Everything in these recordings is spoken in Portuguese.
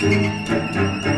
Música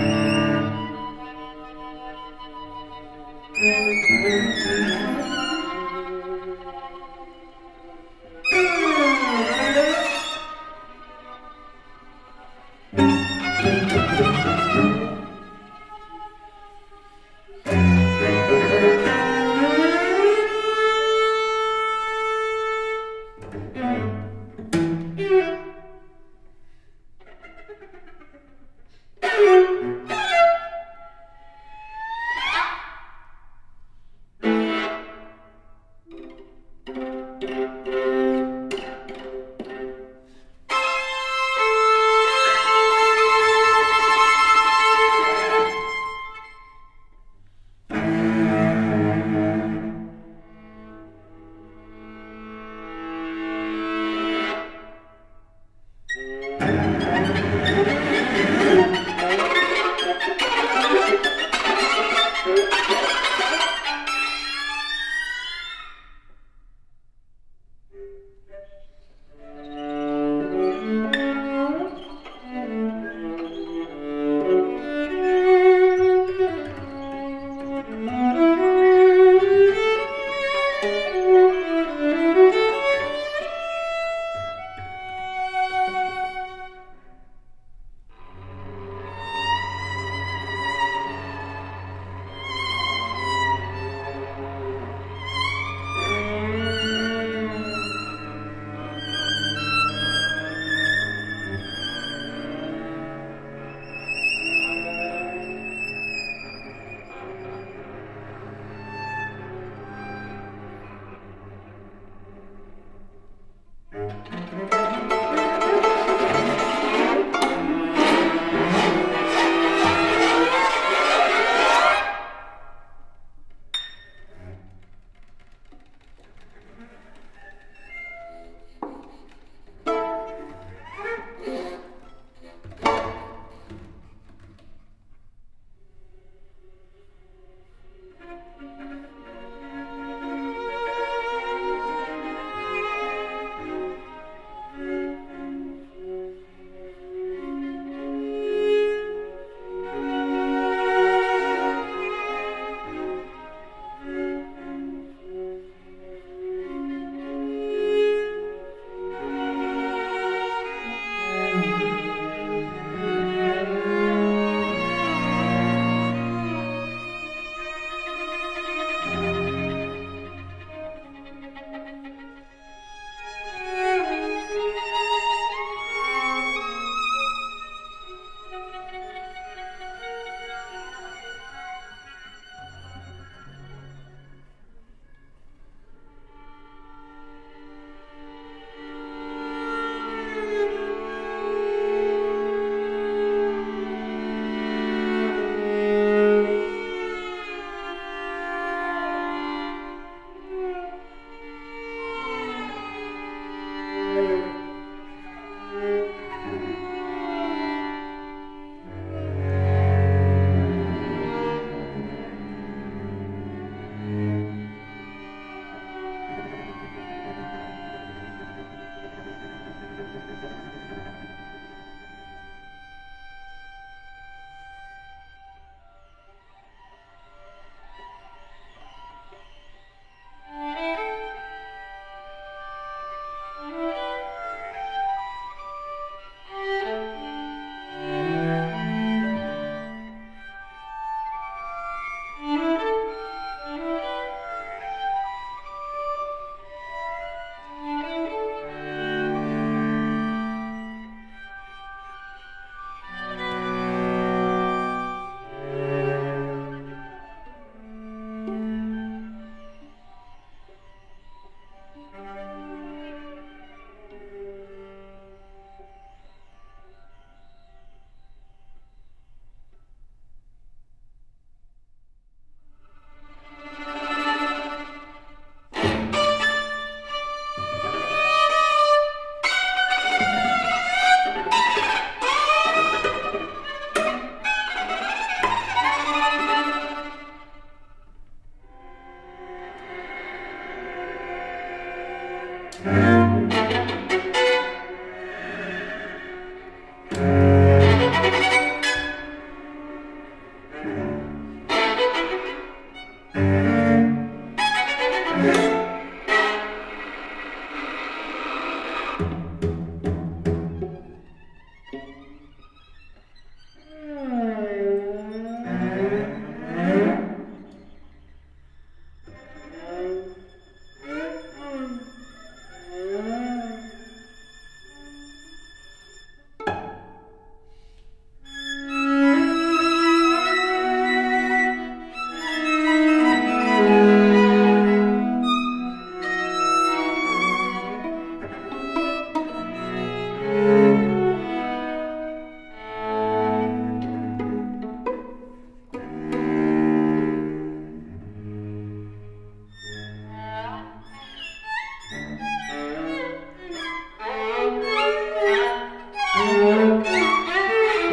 Thanks.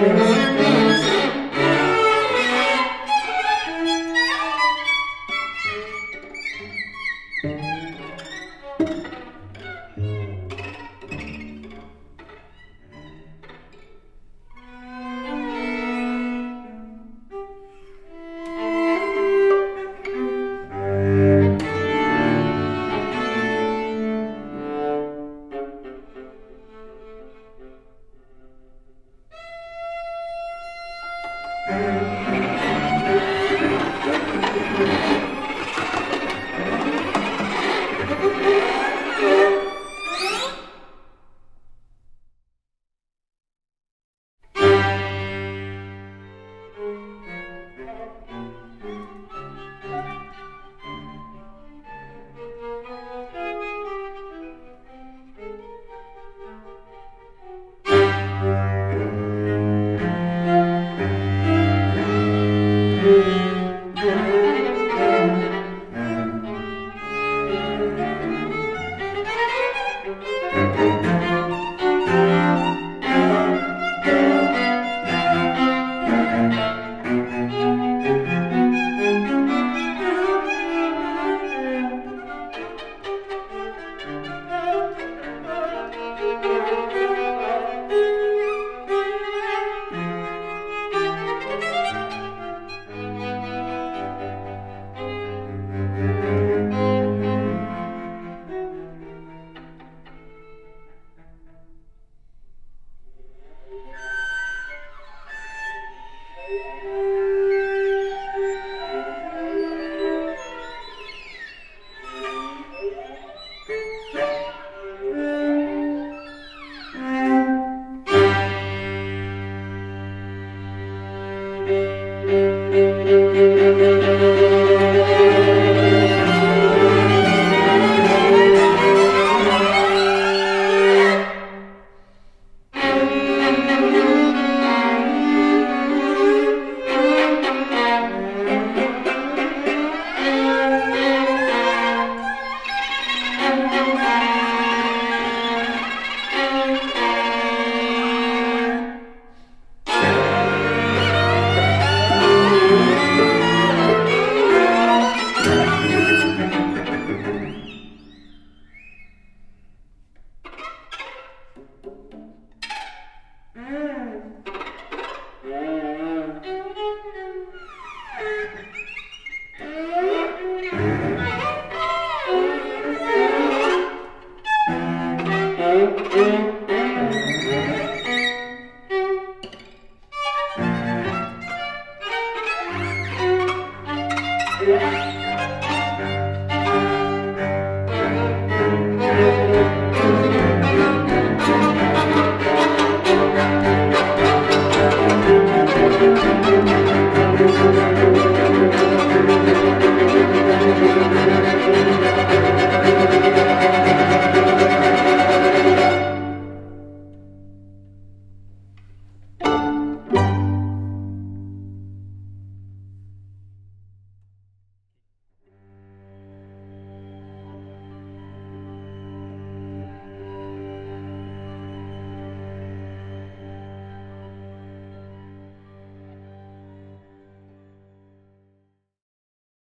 Amen.